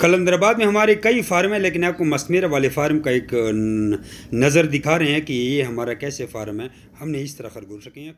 कलंदराबाद में हमारे कई फार्म हैं, लेकिन आपको मसमेरा वाले फार्म का एक नज़र दिखा रहे हैं कि ये हमारा कैसे फार्म है। हमने इस तरह खरगोश रखे हैं।